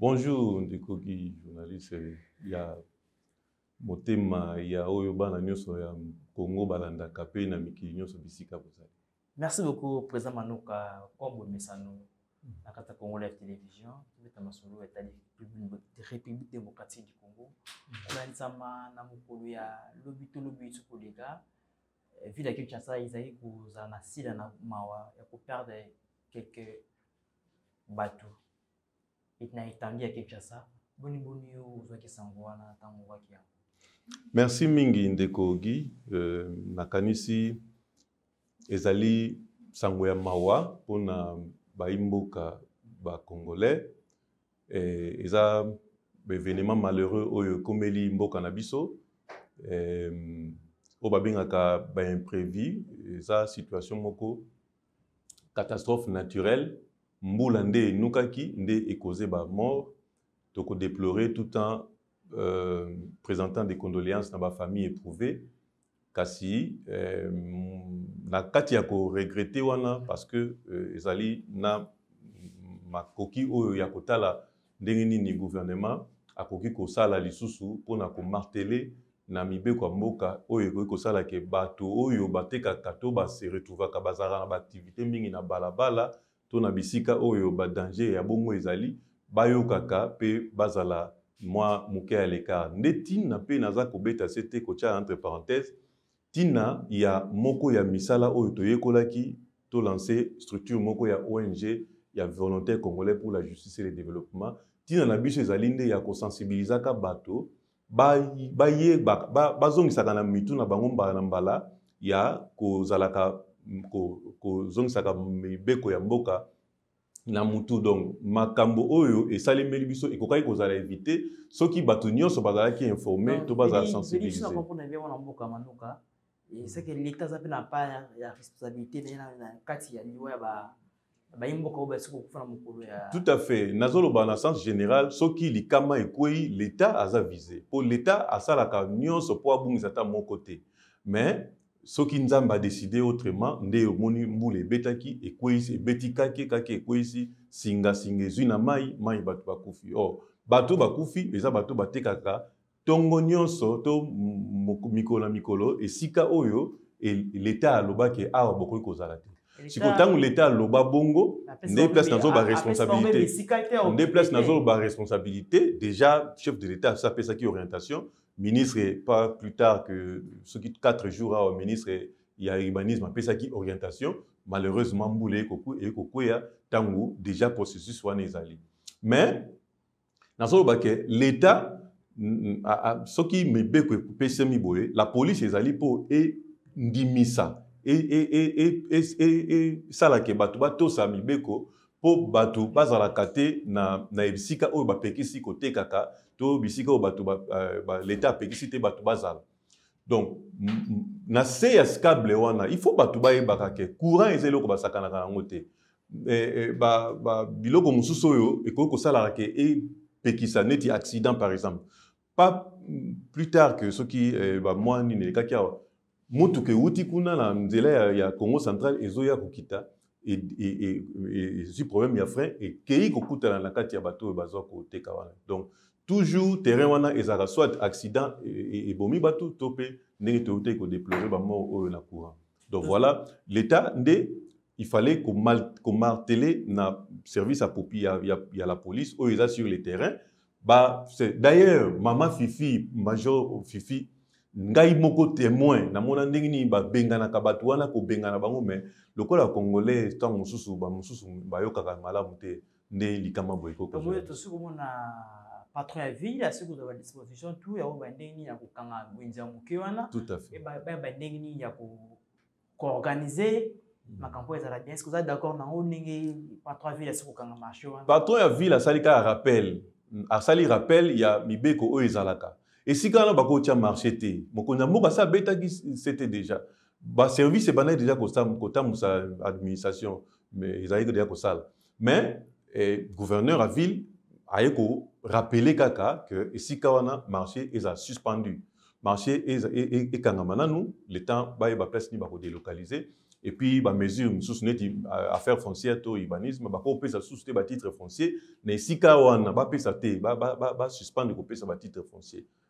Bonjour ndeko Guy, journaliste ya motema ya oyo bana nyonso ya Congo balandaka mpe na mikili nyonso bisika bozali. Merci beaucoup président Manoka kombo mesano hmm. na kata Congo Live Television tobeta masolo etali République démocratique du Congo kolandisama hmm. na mokolo ya lobi to lobi esu koleka eh, ville ya Kinshasa ezali kozala na sila na mawa ya koperdre quelques bateaux Et na etandi ya Kinshasa, boni boni yo ozwaki sango wana ntango owaki yango? Merci mingi ndeko Guy. Euh, nakanisi ezali sango ya mawa mpona baimboka ba Congolais. Eh, eza baevenement malheureux oyo ekomeli mboka na biso eh, oyo babengaka baimprévu eza situation moko catastrophe naturelle mbula nde enukaki nde ekoze ba mort toko deplore tout temps euh, présentant des condoléances na ba famille éprouvé kasi euh, na kati ya ko regretter wana parce que euh, ezali na makoki oyo ya kotala Ndenge nini guvernema akoki kosala lisusu mpo na komartele na mibeko ya mboka oyo ekoki kosala ke bato oyo batekaka to base retrouvaka bazalaka na baaktivite mingi na balabala to na bisika oyo badange ya bongo ezali bayokaka mpe bazala mwa moke ya lekare nde ntina mpe naza kobeta se te kotya entre parenthèse Tina ya moko ya misala oyo toyekolaki, to lance structure moko ya ONG ya Volontaires Congolais pour la Justice et le Developpement. Tina na biso ezali nde ya ko sensibilisaka bato bazongisaka ba, ba, ba na mitu na bango mbala na mbala ya kozalaka kozongisaka mibeko ya mboka na mutu donc makambo oyo esalemeli biso ekokaki kozala evite soki bato nyonso bazalaki informe to bazala sensibilise seke leta aza mpe na pa ya responsabilité na ye na kati ya liwa ya ba bayi mboka oyo basi kokufa na mokolo ya tout à fait nazoloba na sens général soki likama ekwei leta aza vise mpo leta asalaka nyonso mpo abungisa ata moko te mais Soki Nzambe a decider autrement nde omoni mbula ebetaki ekweyisi ebeti kake kake ekweyisi singa singa ezui na mayi mayi bato bakufi or bato bakufi eza bato batekaka tongo nyonso to mikolo na mikolo esika oyo l'etat aloba ke awa bokoki kozala te siko ntango leta aloba bongo nde place nazo baresponsabilité nde place nazo baresponsabilité déjà chef de leta asi apesaki orientation Ministre pas plus tard que soki 4 jours awa ministre ya urbanisme apesaki orientation malheureusement mbula eye kokweya ntango déjà processus wana ezali mais nazoloba ke l'etat soki mibeko epesemi boye la police ezali mpo endimisa esalake bato batosa mibeko mpo bato bazalaka te na, na bisika oyo bapekisi kotekaka to bisika oyo bato ba, euh, ba, leta apekisi te bato bazala donc na se ya scable wana il faut bato bayebaka ke courant eza eloko basakanaka yango te eh, eh, ba, ba, biloko mosusu oyo ekoki kosalaka ke epekisa neti accident par exemple pas plus tard que soki eh, bamwa nini elekaki awa motuka ewuti kuna na nzela ya, ya congo central ezoya kokita ezwi problème ya frein ekei kokutana na kati ya bato oyo bazwa koteka wana donc toujours terrain wana ezalaka soit accident ebomi bato to mpe ndenge toyotaki kodeplore bamort oyo na courant donc mm. voilà l'état nde il fallait komartele na service ya, ya, ya, ya la police oyo eza sur le terrain ba d'ailleurs mama fifi major fifi ngai moko témoin namona ndenge nini babenganaka bato wana kobengana bango me lokola congolais ntango mosusu bamosusu bayokaka malamu te nde likama boye kotosi komona patron ya ville asi kozwa badisposition tout yango bandenge nini ya kokanga bwenzi ya moke wana tout à fait bandenge nini ya ko koorganize makambo oyo ezala bien ce que oza d'accord nango ndenge patron ya ville asi kokanga marché wana patron ya ville asali kaka rappel asali rappel ya mibeko oyo ezalaka esika wana bakotya marché te mokonzi ya mboka asi abetaki sete déjà baservice ebandaki déjà kotambusa administration ezalaki deja kosala mais eh, gouverneur ya ville aye korapele kaka ke esika wana marché ezala suspendu marché ekangama e, e, nanu le temps bayeba place nini bakodelocalise et puis bamesure mosusu neti euh, affaire foncière to urbanisme bakopesa lisusu te batitre foncier na esika wana bapesa te basuspendre ba, ba, ba kopesa batitre foncier ba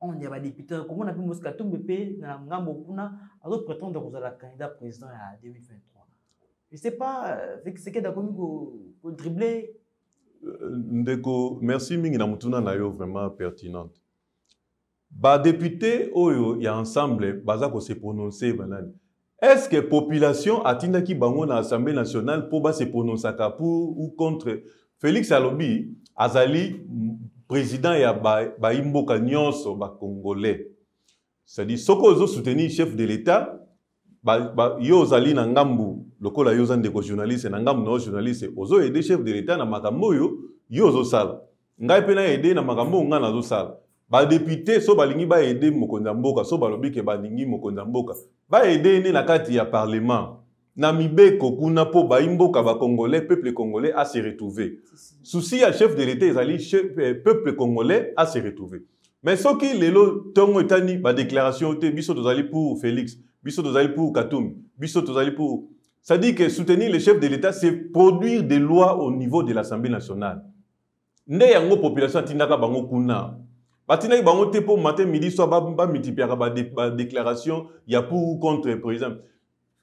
onde ya badepute na komona mpe mosi katumbi mpe na ngambo kuna azo prétendre kozala candidat président ya 2023 je sais pas euh, felix sekedi akomi kodrible euh, ndeko merci mingi na motuna na yo vraiment pertinente badepute oyo ya ensemble baza kose prononce banani Est ce que population atindaki bango na assemblee nationale mpo ba se prononcaka pour ou contre Felix alobi azali president ya bayi mboka nyonso ba congolais c'est-à-dire soki ozo soutenir chef de l'etat ba, ba, yo ozali na ngambu lokola yo oza ndeko journaliste na ngambu na yo journaliste ozo aider chef de l'etat na makambo oyo yo ozosala ngai mpe naede na makambo oyo ngai nazosala badepute so balingi baede mokonzi ya mboka so balobi ke balingi mokonzi ya mboka baede ye nde na kati ya parlement na mibeko kuna mpo bayi mboka bacongolais peuple congolais a se retrouver souci ya chef de l'etat ezali eh, peuple congolais a se retrouver mais soki lelo ntongo etani badéclaration te biso tozali pour félix biso tozali pour katumbi biso tozali pour c'est-à-dire que soutenir le chef de l'état c'est produire des lois au niveau de l'assemblée nationale nde yango population atindaka bango kuna batindaki bango te mpo matin midi soir bamultipliaka ba badéclaration ba ya pour contre président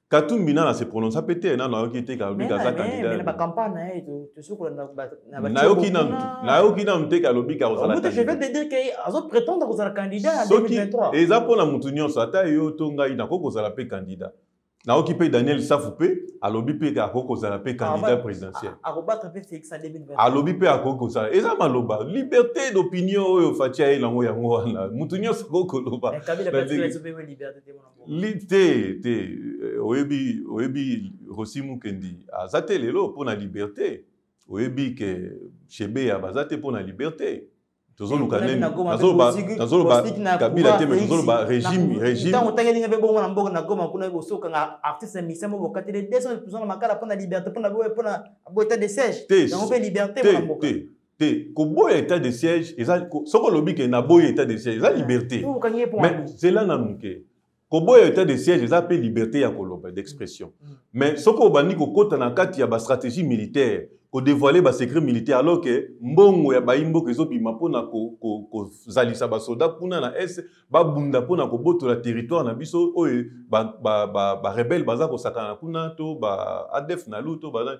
katumbi nana se prononça mpe te nano ayoki te kalobi kaza candidatnayoki nanu te kalobi kakozalasoki eza mpo na motu nyonso ata yo to ngai nakoki kozala mpe candidat nayoki mpe daniel safu mpe alobi mpe ete akoki kozala mpe candidat présidentiel alobi mpe akoki kozala eza maloba liberté d'opinion oyo faci ayeli yango yango wana moto nyonso akoki koloba te te euh, oyebi oyebi rosi mukendi aza te lelo mpo na liberté oyebi ke shebeya baza te mpo na liberté tozoluka eh, nini nazoloba kabila te mais tozoloba régime régime ntango otangelinga mpe bongo na mboka na goma kuna bosokanga artiste ya misemo bokatele deux ans tozana makala mpo na liberté mpo na boye mpo na bo état de siège yango mpe liberté mpo na mboka te koboya état de siège eza soki olobi ke naboyi état de siège eza ah, liberté mais zela na moke koboya etat de siège eza mpe liberté ya koloba mm. d'expression mm. Mm. mais soki obandi kokota na kati ya bastratégie militaire kodevoile basecret militaire alors ke mbongo ya bayimboka ezobima mpona kozalisa ko, ko basoda kuna na est babunda mpona kobotola territoire na biso oyo barebele ba, ba, ba baza kosakana kuna to ba adf na lu to ba,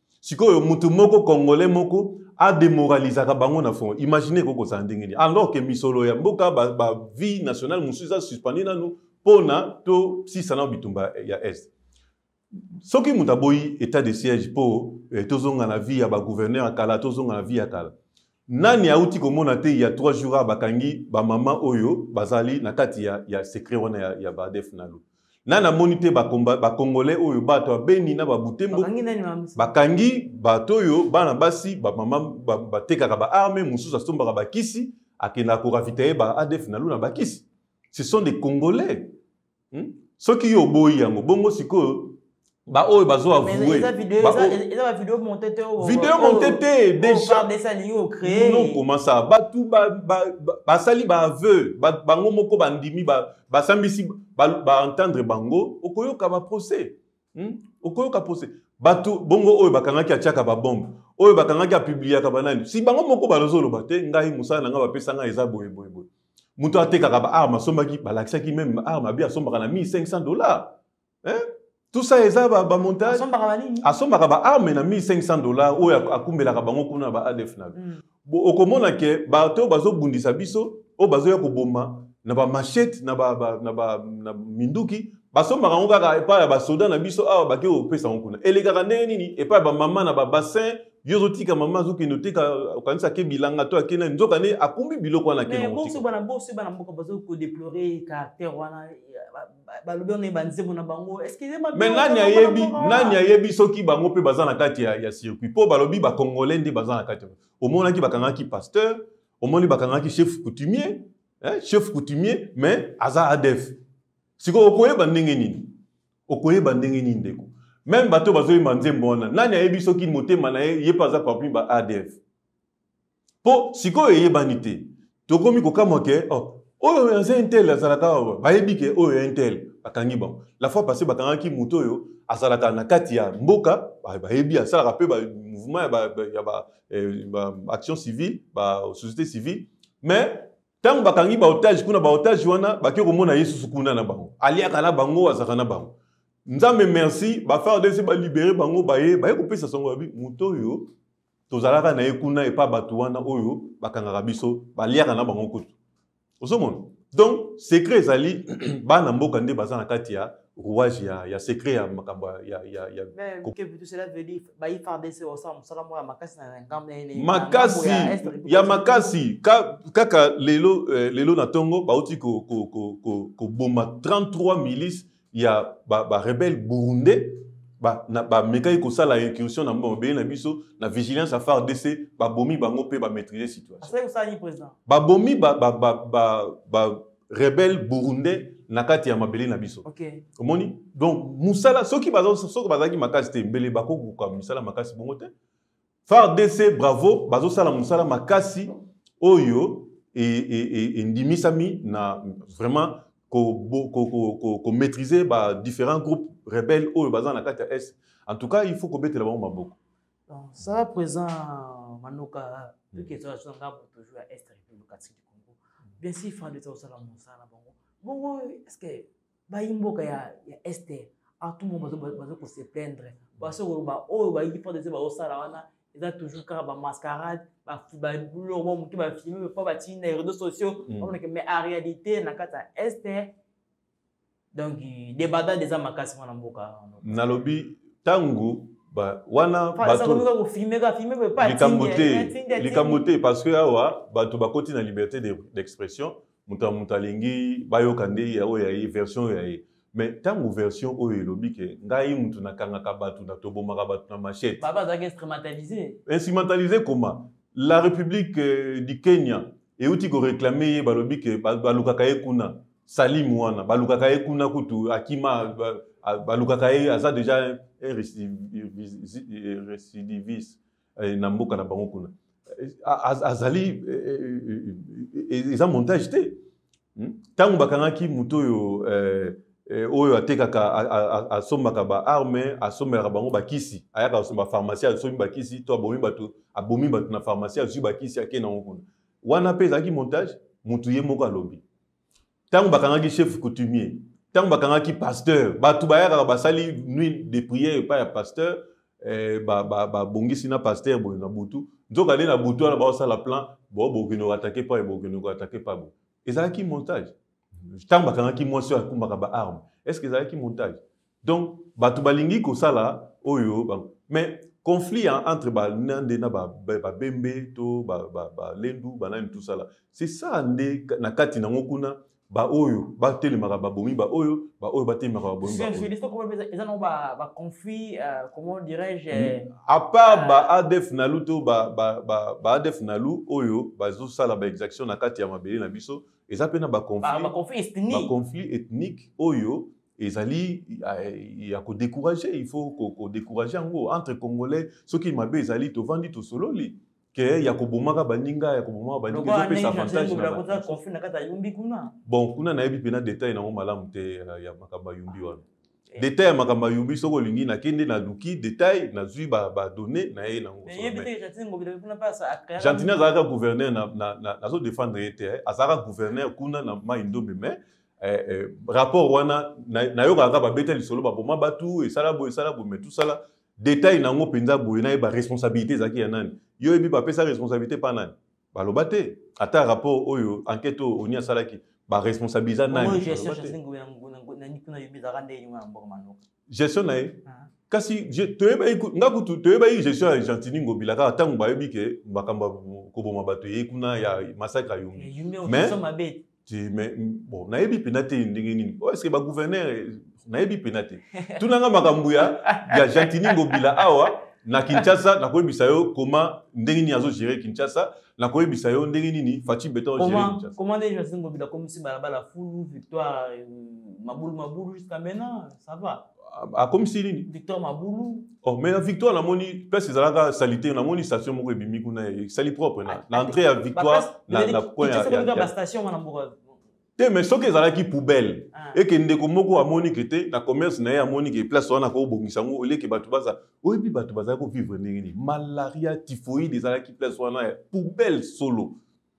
sikoyo moto moko congolais moko ademoralizaka bango na front imagine ekoki kozala ndenge nini alors ke misolo ya mboka bavie ba nationale mosusu eza suspende nanu mpo na tosisa nano bitumba ya est soki moto aboyi état de siège mpo eh, tozonga na vie ya bagouverneur ya kala tozonga na vie ya kala Nani awuti komona te il ya trois jours awa bakangi ba mama oyo bazali na kati ya, ya secret wana ya, ya badef nalu nani amoni te bakongolais oyo bato ya beni na babutembo bakangi bato oyo bana basi bamama batekaka baarme mosusu asombaka bakisi akendaka koravitaye ba adf nalu na bakisi ce sont des congolais Hmm? soki yo oboyi yango bongo sikoyo baoyo bazo avouevideo monte te oh, oh, oh, comment ça bato basali baaveu bango moko bandimi basambisi baentendre bango okoyoka baprocès hmm? okoyoka procès bato bongo oyo bakangaki atiaka babombe oyo bakangaki apubliaka banani si bango moko bazoloba te ngai mosala na ngai bapesa ngai eza boye boye boye moto atekaka baarme asombaki balakisaki meme baarme abi asombaka na 1500 dollars hein? tout ça eza bamontage ba asombaka baarme na 1500 dollars oyo akumbelaka bango kuna na baadf na mm. okomona ke bato oyo bazobundisa biso oyo bazoya koboma na bamachete na, ba, ba, na, ba, na minduki basombaka yango kaka epai ya basoda na biso awa bake kopesa yango kuna elekaka ndenge nini epai ya bamama na babassin yo ozotika mama azokende oteka okanisa ake bilanga to ake nani nzoka nde akumbi biloko wana akenaboso bana boso bana mboka bazo kodeplore caractère wana balobi wana banzembo na bango mais nani ayebi nani ayebi soki bango mpe baza na kati ya, ya circuit mpo balobi bacongolais nde baza na kati omonaki bakangaki pasteur omoni bakangaki chef coutumier eh, chef coutumier mais aza adef sikoyo okoyeba ndenge nini okoyeba ndenge nini ndeko meme bato bazoyemba nzembo wana nani ayebi soki motema na ye ye mpe aza parmi ba adf mpo sikoyo eyebani te tokomi kokamwa ke oh, oyo aza intel azalaka awa bayebi ke oyo ya intel bakangi bango la fois passé bakangaki moto oyo azalaka na kati ya mboka bayebi asalaka mpe bamouvement ya baaction eh, civile basociété civile mais ntango bakangi baotage kuna baotage wana bake komona yesusu kuna na bango aliaka na bango azalaka na bango nzambe merci bafardc balibere bango baye baye kopesa sango ya moto oyo tozalaka na ye kuna epa bato wana oyo bakangaka biso baliaka na bango kutu ozomona donc secret ezali bana mboka nde baza na kati ya rouage ya, ya secret ya makambo ya, ya, ya... makasi ya makasi ka, kaka lelo, eh, lelo na ntongo bauti koboma ko, ko, ko, ko 33 milice ya barebele ba, ba burundais bamekaki ba kosala incursion na mboka mabele na biso na vigilance ya fardc babomi bango mpe bamaîtrise situation babomi ba, ba, ba, ba, ba, ba rebelle burundais na kati ya mabele na biso okay. omoni donc musala soki soki bazalaki makasi te mbele bakoki kokoka misala makasi bongo te fardc bravo bazosala mosala makasi oyo endimisami e, e, e, na vraiment komaîtrise ko, ko, ko, ko ba différents groupes rebelles oyo baza na kati ya est en tout cas il faut kobetela bango maboko Donc, ça va présent Manoka, vu que ça va toujours à Est République du Congo. Bien sûr, il faut aller au salon Monsala Bongo. Bongo, est-ce que Bayimboka ya ya Est à tout moment bazo ko se plaindre. Parce que ba oh ba yi fondé ba osala wana, ils ont toujours car ba mascarade, ba ba boulot bon mutu ba filmer pas ba tina réseaux sociaux. On est que mais en réalité na kata Est donc debadade eza makasi mwana mboka nalobi ntango wana likambo te likambo te parce que awa bato bakoti na liberté d'expression moto ya moto alingi bayoka nde ya oyo ya ye version oyo ya ye mais ntango version oyo elobi ke ngai motu nakangaka bato na tobomaka bato na machete instrumentalise koma la république euh, du kenya euti koreklame ye balobi ke balukaka ye kuna Salim wana balukaka ye kuna kutu akima balukaka ye aza deja un récidiviste eh, na mboka na bango kuna eh, azali eh, eza montage te ntango hmm? bakangaki moto oyo Eh, oyo atekaka asombaka baarme asombelaka bango bakisi ayaka kosomba pharmacie asombi bakisi to abomi bato abomi bato na pharmacie azwi bakisi ake nango kuna wana mpe ezalaki montage motu ye moko alobi ntango bakangaki chef coutumier ntango bakangaki pasteur bato bayakaka basali nuit de prière epai ya pasteur eh, babongisi ba, ba na pasteur boye na butu nzoka nde na butu wana baosala plan bo bokende koatake pa bokende koatake pa bo ezalaki montage ntango bakangaki mwasi oyo akumbaka baarme est ce que ezalaki montage Donc bato balingi kosala oyo ba... mais conflit hein, entre ba nande na ba, ba, ba bembe to ba, ba, ba lendu banani tout ça là c'est ça nde na kati nango kuna ba oyo ba telemaka ba bomi ba oyo ba oyo ba telemaka ba bomi ba oyo c'est comme ça ils ont ba ba conflit euh, comment dirais-je euh, à part euh, ba ADF na luto ba ba ba, ba ADF na lu oyo ba zo sala ba exaction na kati ya mabele na biso eza pe na ba conflit ba, ba conflit ethnique ba conflit ethnique oyo ezali euh, ya kodecourage il faut kodecourage yango entre congolais soki mabe ezali tovandi tosololi ke ya kobomaka baninga ya kobomaka baninga ezopesa avantage bon kuna nayebi mpena detail nango malamu te euh, ya makambo ya yumbi wana eh. detail ya makambo ya yumbi soki olingi nakende naluki detail nazwi badonne na ye nangogentini azalaka gouverneur nazodefendre ye te eh. azalaka gouverneur kuna na mai ndombe mais eh, eh, rapport wana nayokaka na kaka babeta lisolo baboma batu esala boye esala boye mais tosala detail na yango mpenza boye nayeba responsabilité ezalaki ya nani yo oyebi bapesa responsabilité mpa nani baloba te ata rapport oyo enquête oyo oni asalaki baresponsabiliza nani gestion na ye ah. kasi nga kutu toyebaki gestion ya gentini ngobila kaka ntango bayebi ke makambo ya koboma bato eye kuna ya masakre ya yumbi mais te mais bon nayebi mpena te ndenge nini o oh, estce bagouverneur nayebi mpena te tunanga makambo ya ya gentini ngobila awa na kinshasa nakoyebisa yo koma ndenge nini azogere kinshasa nakoyebisa yo ndenge nini faci beton gere kinshasa koma ndenge gentini ngobila akomisi balabala fulu victoire euh, mabulu mabulu jusqu'à maintenant ça va akomisi nini victoire mabulu oh mais victoire namoni place ezalaka salite namoni station moko ebimi kuna esali propre na ah, entrée ya victoire na coin ya station wana moko te mais soki ezalaki poubelle ah. eke ndeko moko amoni ke te na commerce na ye amoni ke place wana kobongisa yango oleke bato baza oyebi bato bazali kovivre ndenge nini malaria typhoïde ezalaki place wana ya poubelle solo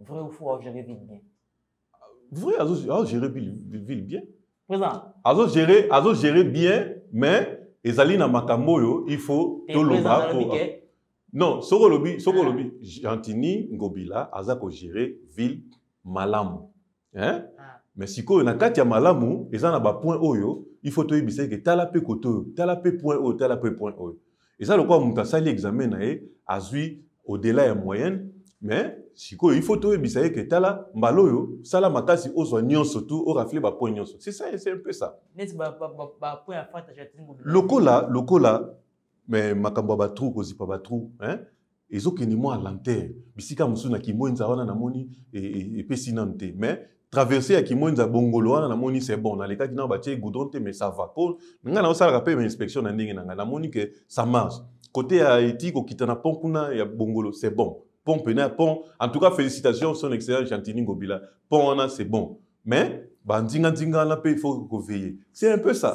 Vrai ou faux, gérer ville bien. Vrai, azo gérer ville bien. Présent. Azo gérer, azo gérer bien, mais ezali na makambo oyo il faut toloba po. Non, soko lobi, soko ah. lobi, Gentini Ngobila aza ko gérer ville malamu. hein? Ah. mais sikoyo na kati ya malamu eza na bapoint oyo il faut toyebisa eke tala mpe kote oyo tala mpe point oyo tala mpe point oyo eza lokola moto asali examen na ye azwi au-delà ya moyenne mais sikoyo il faut toyebisa ye ke tala mbala oyo sala makasi ozwa nyonso tu orafle bapoint nyonso c'est ça c'est un peu ça lokola lokola mais makambo ya batrou kozipa batrou hein? ezokende mwa lenteur bisika mosusu na kimwenza wana namoni e, e, epesi e, nanu te mais traverse ya kimwenza bongolo wana namoni c'est bon nalekaki nao batie goudron te mais ça va po ngai naosalaka mpe inspection na ndenge na ngai namoni ke ça marche kote ya eti kokita na pont kuna ya bongolo c'est bon pont pene ya pont en tout cas félicitations son excellence gentini ngobila pont wana c'est bon mais banzinganzinga wana mpe il faut koveille c'est un peu ça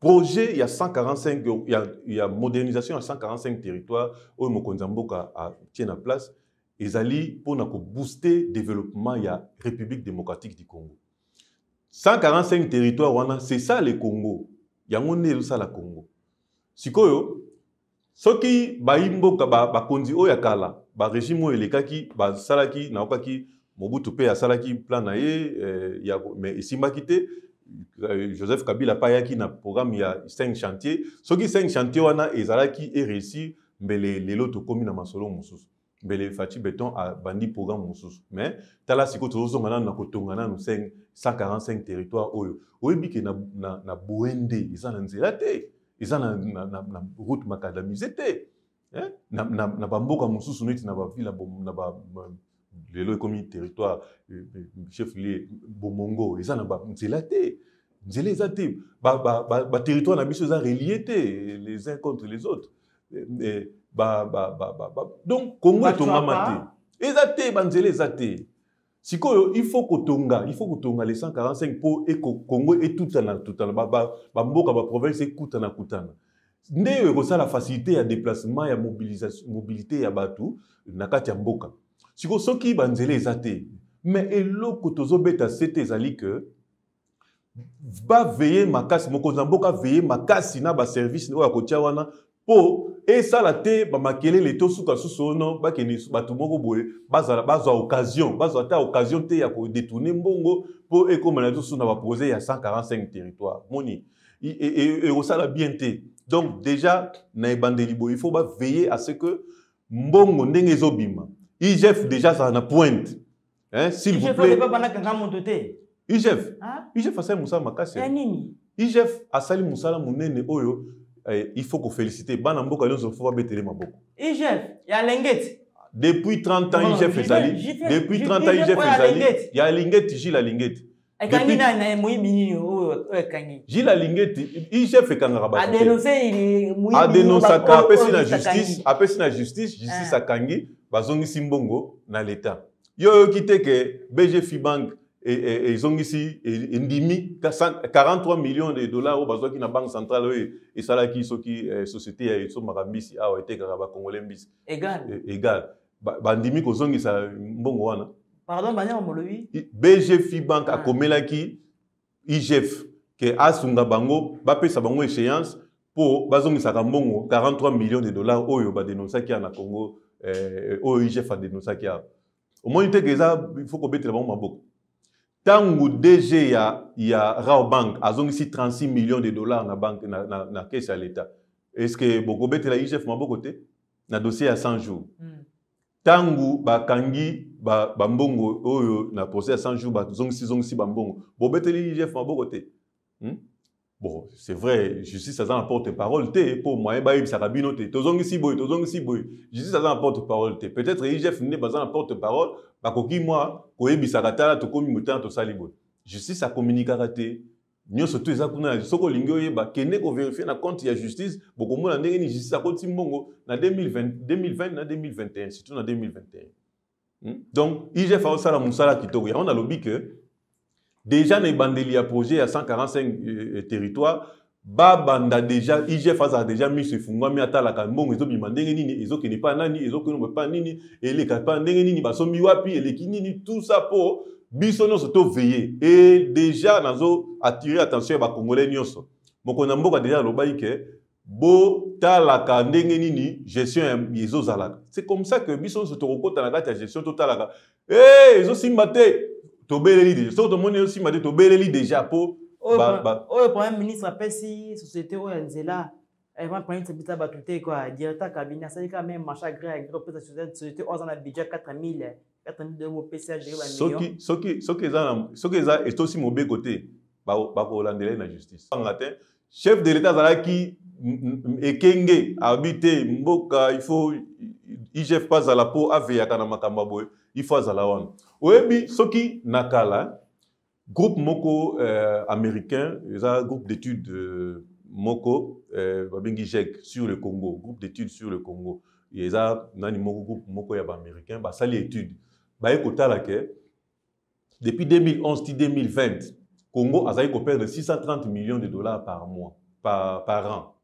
projet ya 145 ya, ya modernisation ya 145 territoire oyo mokonzi ya mboka atie na place ezali mpo na kobooste développement ya république démocratique du congo 145 territoire wana c'est ça le congo yango nde ezosala congo sikoyo soki bayi mboka bakonzi ba oyo ya kala baregime oyo elekaki basalaki naokaki mobutu mpe asalaki plan na ye eh, ya, me esimbaki te Euh, Joseph Kabila mpe ayaki na programme ya 5 chantier soki 5 chantier wana ezalaki ereussi mbele lelo tokomi na masolo mosusu mbele faci beton abandi programme mosusu mais tala sikoyo tozozonga nanu na kotonga nanu 145 territoire oyo oyebi ke na, na, na boende eza na nzela te eza na, na, na, na route makadamise te eh? na, na, na bamboka mosusu neti na bavile na ba, lelo ekomi territoire euh, euh, chef lie bomongo eza na banzela te nzela eza te baterritoire ba, ba, ba na biso eza relie te les uns contre les autres eh, eh, ba, ba, ba, ba, ba. donc congo etongama te eza te banzela eza te sikoyo il faut kotonga il faut kotonga le 145 mpo congo etutana tutana bamboka baprovince ekutana kutana nde oyo ekosala facilité ya déplacement ya mobilité ya bato na kati ya mboka sikoyo soki banzela eza te mais eloko tozobeta se te ezali que baveye makasi mokonzi na mboka aveye makasi na baservice oyo akotya wana mpo esala te bamakelele to suka susu ono bakende bato moko boye bazala bazwa occasion bazwa ata occasion te ya kodetourne mbongo mpo ekóma na lisusu na baprojet ya 145 territoire moni ekosala e, e, e, bien te donc déjà na ebandeli boye il faut baveye à ce que mbongo ndenge ezobima igf déjà azala na pointe hein s'il vous plaît pas bana kanga moto te IGF ah? IGF asali musala makasi ya nini IGF asali musala munene oyo eh, il faut ko féliciter bana mboka nyonso faut babetele maboko IGF ya lengeti depuis 30 ans IGF ezali depuis 30 ans IGF ezali ya lingeti Gilles Alingeti ekangi nani na moyibi nini oyo ekangi jila lingeti igf ekangaka badenonsaka apesi na justice apesi na justice justice ah. akangi bazongisi mbongo na leta yo oyoki te ke bg fibank e, e, ezongisi e, endimi 43 millions de dollars oyo bazwaki na banque centrale oyo esalaki soki société ya esombaka mbisi awa etekaka bakongole mbisi egal bandimi kozongisa mbongo wana pardon banyama molobi bgfi bank ah. akomelaki igf ke asunga bango bapesa bango échéance mpo bazongisaka mbongo 43 millions de dollars oyo badenonsaki ya na congo eh, oyo igf adenonsaki awa omoni te ke eza ifo kobetela bango maboko ntango dg ya, ya rao bank azongisi 36 millions de dollars na, banque, na, na, na kese ya leta est ce que bokobetela igf maboko te na dossier ya 100 jours mm. ntango bakangi bambongo ba, ba oyo na procès ya 100 jours bazongisi zongisi bambongo bobeteli igf maboko te hmm? bon c'est vrai justice aza na porte parole te mpo moyen bayebisaka bino te tozongisi boye tozongisi boye justice aza na porte parole te peut-être igf nde baza na porte parole bakoki mwa koyebisaka tala tokomi motana tosali boye justice akominikaka te nyonso to eza kuna soki olingi oyeba kende koverifie na compte ya justice bokomona ndenge nini justice akoti mbongo na 2020, 2020 na 2021 surtout na 2021 hmm? donc igf aosala mosala kitoko yango nalobi ke déjà na ebandeli ya projet ya 145 euh, euh, territoire babanda déjà igf azala déjà miso efungwami atalaka mbongo ezobima ndenge nini ezokende epai nani ezokende epai nini eleka epai ndenge nini basombi wapi eleki nini tout ça po biso nyonso to veiller et déjà nazo attirer attention ya ba congolais nyonso mokonzi ya mboka déjà alobaki ke botalaka ndenge nini gestion ezozalaka c'est comme ça que biso nyonso tokokota na kati ya gestion totalaka e hey, ezosimba te tobeleli deja soki tomoni ezosimba te tobeleli deja mpo oyo premier ministre apesi société oyo ya nzela Evan eh, Prince bisa bato te quoi directeur cabinet asali quand même marché agréé agréé opesa société oyo aza na budget 4000 4000 bopesi agere bamillion soki eza etosi mobeko te bakolandela ye na justice anga te chef de l'état azalaki ekenge abi te mboka il faut igf pas azala mpo aveyaka na makambo ya boye il faut azala wana oyebi soki na kala Groupe moko euh, américain, eza groupe d'études euh, moko euh, babengi GEC sur le Congo, groupe d'études sur le Congo. Eza nani moko groupe moko ya ba américain basali étude. Baye kotala ke depuis 2011 ti 2020 Congo azali ko perdre 630 millions de dollars par mois par, par an.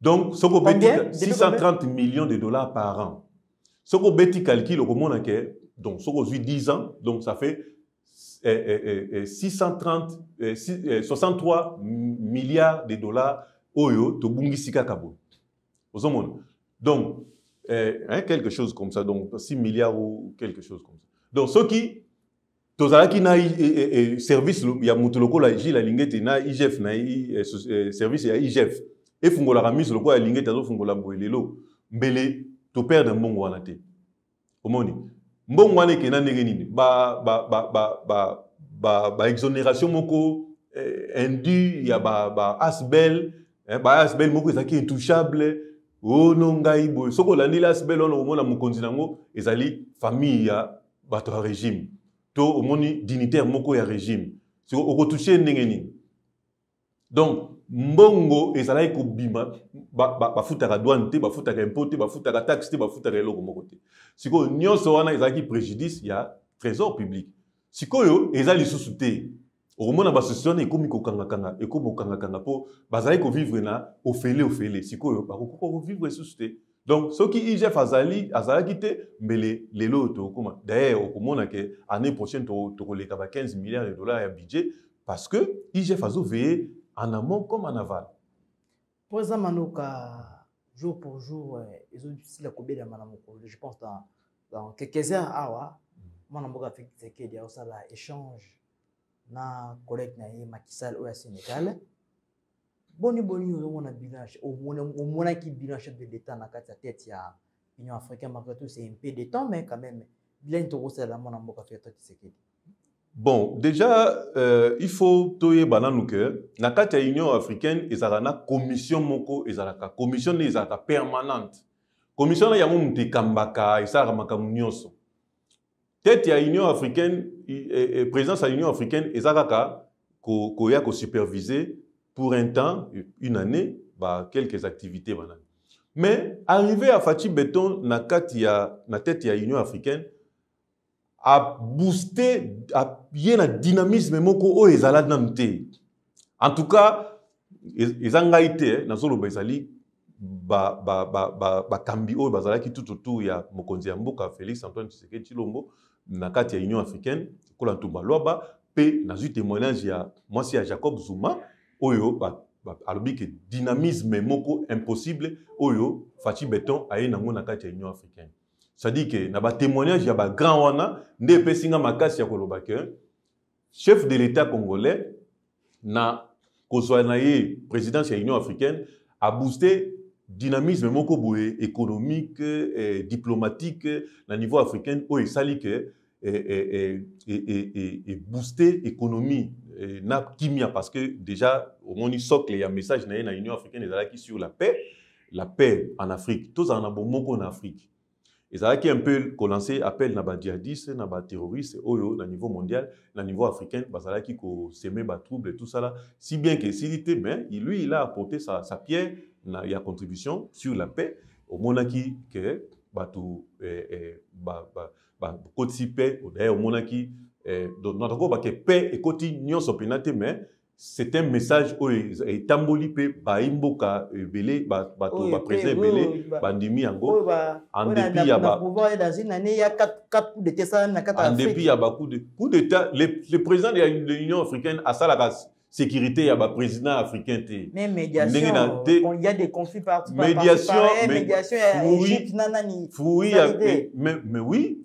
donc soko petit 630 millions de dollars par an soki obeti calcul okomonake donc soki ozwi 10 ans donc ça fait eh, eh, eh, 630, 6, 63 milliards de dollars oyo tobungisi kaka boye ozomona donc eh, hein, quelque chose comme ça donc 6 milliards ou quelque chose comme ça donc soki tozalaki na eh, eh, eh, service ya moto lokola gile alingi ete na igf na ye service ya igf efungolaka miso lokola alingi ete azofungola boye lelo mbele toperde mbongo wana te omoni mbongo wana ekenda ndenge nini ba, ba, ba, ba, ba, ba, ba exonération moko eh, indu ya ba, ba asbel eh, ba asbel moko ezalaki intouchable ono oh, ngai boye soki olandeli asbel wana okomona mokonzi na yango ezali famille ya bato ya regime to omoni dignitaire moko ya regime siko okotouche ye ndenge nini donc mbongo ezalaki kobima bafutaka ba, ba douane te bafutaka impôt te bafutaka taxe te bafutaka eloko moko te sikoyo nyonso wana ezalaki préjudice ya trésor public sikoyo eza lisusu te okomona basusi wana ekomi kokangakanga ekomi kokangakanga mpo bazali kovivre na ofele ofele sikoyo bakokoka kovivre lisusu te donc soki igf azali azalaki te mbele lelo oyo tokokoma d'ailleurs okomona ke année prochaine tokoleka ba 15 milliards de dollars ya budget parce que igf azoveye en amont comme en aval Mpo eza manoka jour pour jour eh, ezosila kobelama na mokolo je pense dans, dans quelques heures awa mm. mwana mboka félix tshisekedi aosala échange na collègue na ye makisal oyo ya sénégal boni boni ozomona bilanche omonaki bilanche de l'état na kati ya tete ya union africaine malgré tout c'est un peu de temps mais quand même bilani tokosalela mwana mboka félix tshisekedi Bon, déjà, euh, il faut toyeba nanu que na kati ya Union africaine ezalaka na commission moko ezalaka commission nde ezalaka permanente. Commission na yango moto ekambaka esalaka makambo nyonso. Tete ya Union africaine, e, e, présidence ya Union africaine eza kaka koya ko kosuperviser pour un temps, une année, ba quelques activités banani. Mais arrivé à Fatshi Beton na kati ya na tete ya Union africaine abooste aye na dynamisme moko oyo ezala nanu te en tout cas e-, eza ngai te eh, nazoloba ezali bakambi ba, ba, ba, ba oyo bazalaki tout autour ya mokonzi ya mboka félix antoine tshisekedi tshilombo na kati ya union africaine kola ntumba lwaba mpe nazwi témoignage ya mwasi ya jacob zuma oyo alobi ke dynamisme moko impossible oyo faci beton aye nango na kati ya union africaine c'est-à-dire que na ba témoignages ya ba grands wana nde epesi nga makasi ya koloba que chef de l'État congolais na kozwa na ye présidence ya union africaine abooste dynamisme moko boye économique eh, diplomatique na niveau africaine oyo esali ke ebooste e, e, e, économie na kimia parce que déjà omoni socle ya message na ye na union africaine ezalaki sur la paix la paix en afrique tozala na bomoko na afrique ezalaki un peu kolancer appel na badjihadiste na baterroriste oyo na niveau mondial na niveau africain bazalaki koseme batrouble tout sala si bien que esili te mais lui il a apporté sa, sa pierre na, ya contribution sur la paix omonaki ke bato eh, eh, ba, ba, bakotisi pe odaye omonaki eh, donc natakoloba ke pe ekoti nyonso mpena te mais c'est un message oyo etamboli mpe bayi mboka ebele bato bapresident ebele bandimi yango andepi ya coup d'état le président de l'union africaine asalaka securite ya ba président africain te mais médiation na te il y a des conflits par médiation par, mais, médiation ya Égypte na nani fruit ya mais, mais oui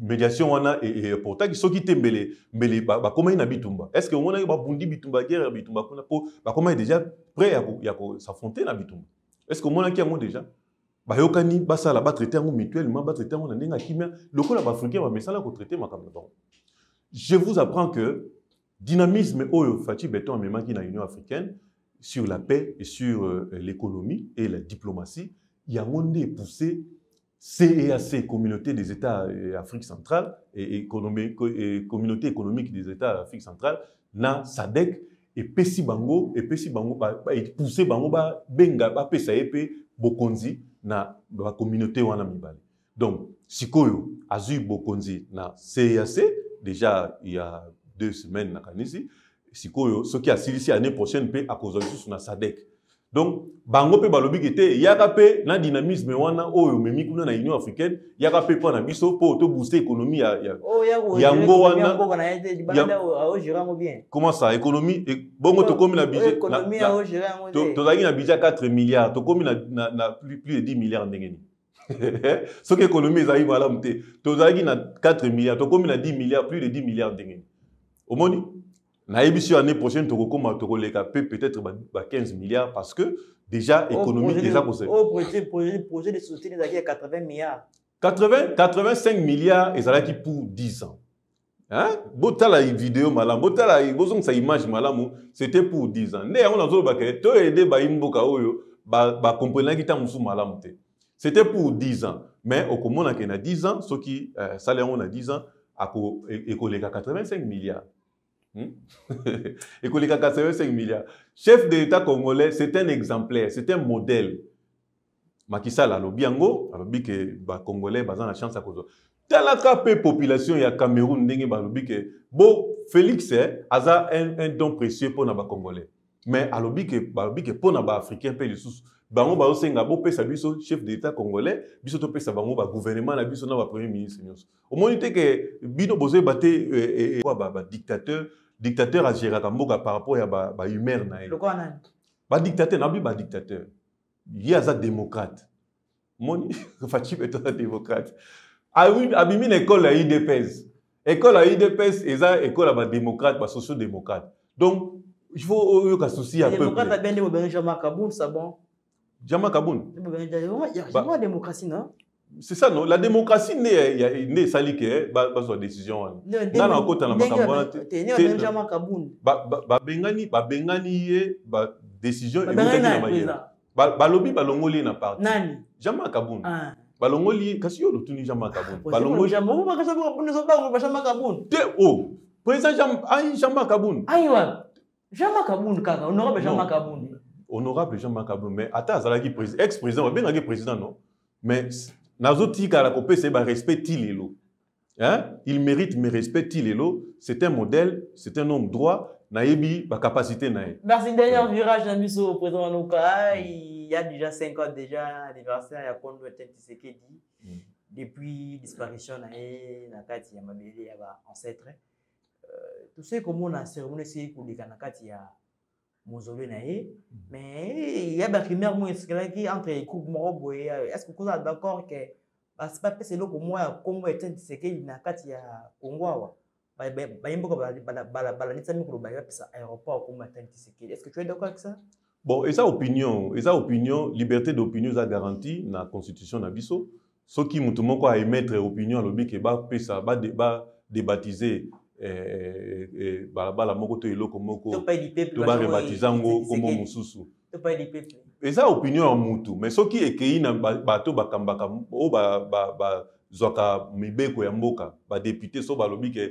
médiation wana eportaki soki te mbele mbele bakomaki na bitumba est ce que omonaki babundi bitumba guerre ya bitumba kuna mpo bakomaki déjà prêt ya kosaffronte na bitumba est ce que omonaki yango déjà bayokani basala batraite yango mutuellement batraite yango na ndenge ya kimia lokola baafricain bamesana kotraite makambo na bango je vous apprends que Dynamisme oyo Fatshi Beton amemaki na Union africaine sur la paix et sur euh, l'économie et la diplomatie, yango nde poussé CEAC, e Communauté des États euh, Afrique centrale et, et, et Communauté économique des États Afrique centrale na SADC epesi bango epesi bango pousse bango babenga bapesa ye mpe bokonzi na bacommunauté wana mibale Donc, sikoyo azui bokonzi na CEAC deja il y a deux semaines na kanisi sikoyo soki asilisi année prochaine mpe akozwa lisusu na sadek donc bango mpe balobi ke te yaka mpe na dynamisme wana oyo omemi kuna na union africaine yaka mpe mpo na biso mpo tobooste économie ya, ya, oh, ya, yango wana comment ça économie e, bongo tokomi na budget tozalaki na budget 4 milliards tokomi na, na, na plus, plus de 10 milliards ndenge nini soki ekonomi ezalaki malamu te tozalaki na 4 milliard tokomi na 10 milliard plus de 10 milliard ndenge nini omoni nayebisi yo année prochaine tokokoma tokoleka mpe peut-être ba, ba 15 milliards parce que déjà économie oh, eza kosala oh, projet, projet, projet de société ezalaki ya 80 milliards 80, 85 milliards ezalaki pour 10 ans Hein? botala video malamu botala bozongisa image malamu c'était pour 10 ans nde yango nazoloba ke to aide bayi mboka oyo bakomprenaki ntango mosusu malamu te c'était pour 10 ans mais okomona ke na 10 ans soki euh, sala yango na 10 ans e, ekoleka 85 milliards hmm? ekoleka 85 milliards chef de l'état congolais c'est un exemplaire c'est un modèle makisala alobi yango alobi ke bacongolais baza na chance ya kozwa talaka mpe population ya cameroun ndenge balobi ke bo félix eh, aza un, un don précieux mpo na bacongolais mais alobi ke balobi ke mpo na baafricain mpe lisusu bango bazosenga bopesa biso chef de l'état congolais biso topesa bango bagouvernement na biso na bapremier ministre nyonso omoni te ke bino bozoyeba te eh, eh, badictateur dictateur agéraka mboka par rapport ya bahumeur na ye badictateur nabi badictateur ye aza démocrate moni faci beto aza démocrate abimi na ekole ya udps ekole ya udps eza ekole ya badémocrate basocio démocrate donc il faut oyoka souci ya peuple jama kabun sabon jama kabun démocratie non c'est ça non la démocratie nde nde esali ke eh, bazwa décision wana nga nakota na makambo wana tebengani babengani ye décision eutaki na mayele balobi balongoli ye na parti jean marc abund ah. balongoli kasi yo olotuni jean marc abund ah, balongoli te o oh, président jean marc abund Jean Makabund kaka, honorable Jean Makabund. Honorable Jean Makabund, mais ata azalaki président, ex-président, babengaki président non. Mais nazotikala kopesa ye ba respect ti lelo. Hein? Il mérite mes respects ti lelo, c'est un modèle, c'est un homme droit, nayebi ba capacité na ye. Merci d'ailleurs virage na biso président Noka, il y a déjà 5 ans déjà anniversaire ya Kondo Tshisekedi. Mm. Depuis disparition na ye na kati ya mabele ya ba ancêtres. euh, tosali komona ceremoni esili koleka na kati ya mozole na ye mm. mais ya barimere moko esikalaki entre groupe moko boye est ce que kozala d'accord ke basi bapesa eloko moko ya nkombo ya tian tisekeli na kati ya kongo awa baye mboka balandisami koloba bapesa aéroport nkombo ya tian tisekeli est ce que tu es d'accord avec ça Bon, eza opinion, eza opinion, liberté d'opinion eza garantie na constitution na biso. Soki mutu moko a émettre opinion alobi ke ba pesa ba, de, ba débaptiser eh, eh, eh, balabala moko to eloko moko to pas du peuple to ba bato oyo rebaptiser yango Tshisekedi. kombo mosusu. to pas du peuple eza opinion ya mutu mais soki ekei na ba- bato bakambaka oyo bazwaka ba, ba, bazwaka mibeko ya mboka badepute so balobi ke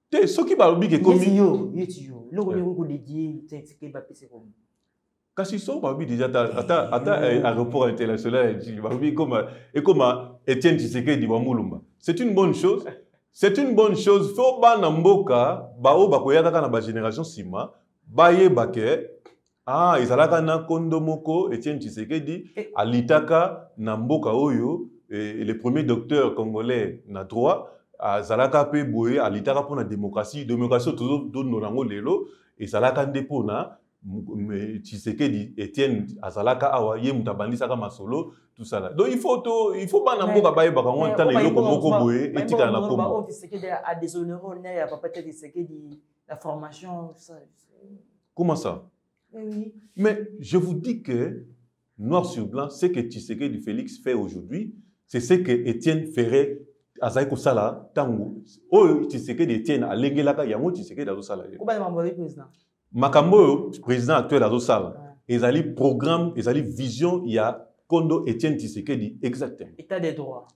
te soki balobi ke komi yo yeti yo loko yo ko dédier tete ke ba pese ko kasi soki balobi deja ata ata aéroport international ya jili balobi ekoma ekoma etienne tshisekedi wa mulumba c'est une bonne chose c'est une bonne chose fo bana mboka baoyo bakoya kaka na bagénération nsima bayeba ke Ah, ezalaka na kondo moko Etienne Tshisekedi eh. alitaka na mboka oyo eh, le premier docteur congolais na droit azalaka mpe boye alitaka mpo na démocratie démocratie oyo tozodondona yango lelo ezalaka nde mpo na tshisekedi etienne azalaka awa ye moto abandisaka masolo tosala donc il faut to il faut bana mboka bayebaka yango ntana eloko moko boye etikala na kombo La formation, ça. Comment ça eh oui. Mais je vous dis que, noir sur blanc, ce que Tshisekedi Félix fait aujourd'hui, c'est ce que Étienne Ferré azali kosala ntango oyo tshisekedi etienne alengelaka yango tshisekedi azosala ye makambo oyo président actuel azosala ezali programme ezali vision ya kondo etienne tshisekedi exactement état de droit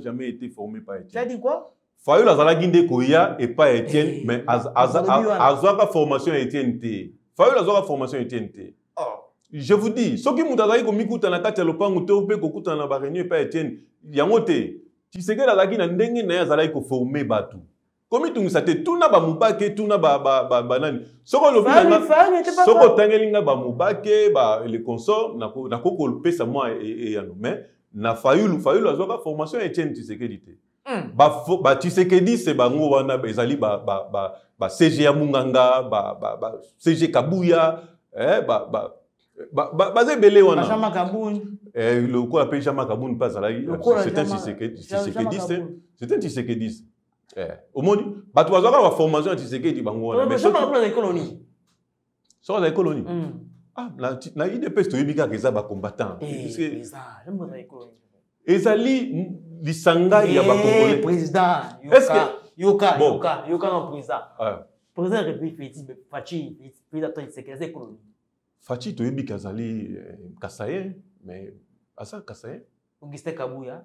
jamais été formé par Etienne. Tu as dit quoi? Fayol azalaki nde koya epai ya Etienne eh, mais azwaka formation ya Etienne te. Fayol azwaka formation ya Etienne te. Oh. Je vous dis, soki moto azalaki komikuta na kati ya lopango to mpe kokutana na bareunion epai ya Etienne, yango te. Tshisekedi azalaki na ndenge na ye azalaki koforme bato. komitungisa te tuna bamubake tuna banani soki olobi soki otangeli ngai bamubake le consort nakoki kopesa mwa e, e, eyano mais na fayulu fayulu azwaka formation ya etienne tisekedi te hmm. batisekedise bango wana ezali bacg ya munganga bacg kabuya eh, baza ebele wana eh, lokola mpe jean makabuni mpe azalaki c'est un tisekediste Eh, omoni bato bazwa kaka baformation ya tisekedi bango wana soki azali koloni mm. ah, na udps toyebi kaka eza bacombattant eh, ezali lisanga ya eh, bacongolaisfaci toyebi ke azali kasayen mais aza kasayen augustin kabuya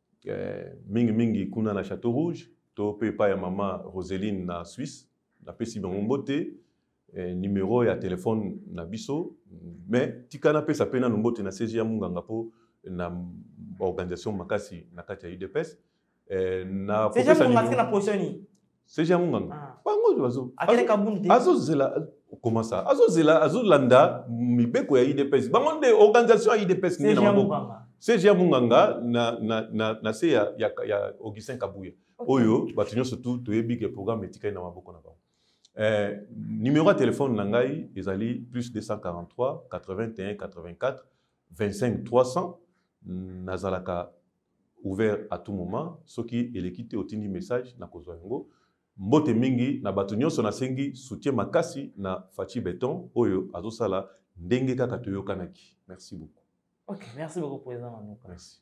eh, mingi mingi kuna na chateau rouge to mpe epai ya mama roseline na suisse napesi bango mbote eh, numero ya telefone na biso mais tika napesa mpe nanu mbote na cg ya munganga mpo na organisation makasi na kati ya udps eh, na seje yango nganga ah. bango azozela comment ça azozela azolanda mibeko ya idps bango nde organisation ya idps nde na maboko seje ya monganga na, na, na, na se ya, ya, ya augustin kabuya okay. oyo bato nyonso tu toyebi ke programme etikali na maboko na bango eh, numero ya telefone na ngai ezali plus 243 81 84 25 300 nazalaka ouvert à tout moment soki eleki te otindi message na kozwa yango mbote mingi na bato nyonso nasengi soutien makasi na faci beton oyo azosala ndenge kaka toyokanaki merci beaucoup okay, merci beaucoup président manuka merci.